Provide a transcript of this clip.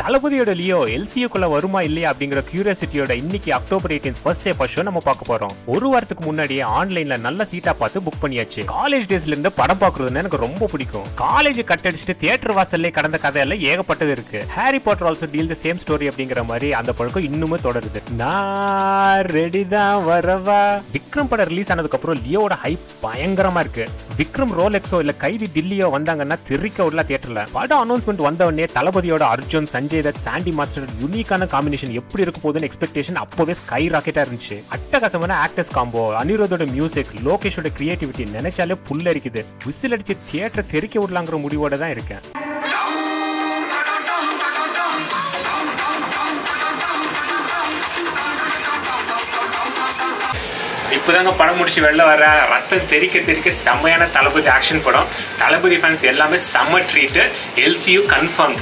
தளபதியோட லியோ எல்சியுக்குள்ள வருமா இல்லையா அப்படிங்கிற கியூரியாசிட்டியோட இன்னைக்கு October eighteen first day first நம்ம பார்க்க போறோம். ஒரு வாரத்துக்கு முன்னாடியே ஆன்லைன்ல நல்ல சீட்டா பார்த்து புக் பண்ணியாச்சு. காலேஜ் டேஸ்ல இருந்து படம் பாக்குறதுன்னு எனக்கு ரொம்ப பிடிக்கும். காலேஜ் கட் அடிச்சுட்டு தியேட்டர் வாசல்ல கடந்த கதையெல்லாம் ஏகப்பட்டது இருக்கு. Harry Potter also deal the same story அப்படிங்கிற மாதிரி அந்த பழக்கம் இன்னுமே தொடருது. நான் ரெடி தான் வரவா? விக்ரம் படம் ரிலீஸ் ஆனதுக்கப்புறம் லியோட ஹைப் பயங்கரமா இருக்கு. விக்ரம் ரோலெக்ஸோ இல்ல கைதி தில்லியோ வந்தாங்கன்னா திரிக்க உள்ள தியேட்டர்ல. படம் அனௌன்ஸ்மெண்ட் வந்தவொடனே தளபதியோட அர்ஜுன் சஞ்சய் தத் சாண்டி மாஸ்டர் யூனிக்கான காம்பினேஷன் எப்படி இருக்க போகுதுன்னு எக்ஸ்பெக்டேஷன் அப்போவே ஸ்கை ராக்கெட்டா இருந்துச்சு. அட்டகாசமான ஆக்டர்ஸ் காம்போ அனிருதோட மியூசிக் லோகேஷோட கிரியேட்டிவிட்டி நினைச்சாலே புல்லரிக்குது. விசில் அடிச்சு தியேட்டர் தெரிக்க விடலாங்கிற முடிவோட தான் இருக்கேன். இப்போதாங்க படம் முடிச்சு வெளில வர. ரத்தம் தெறிக்க தெறிக்க செம்மையான தளபதி ஆக்ஷன் படம். தளபதி ஃபேன்ஸ் எல்லாமே செம்ம ட்ரீட்டு எல்சியூ கன்ஃபார்ம்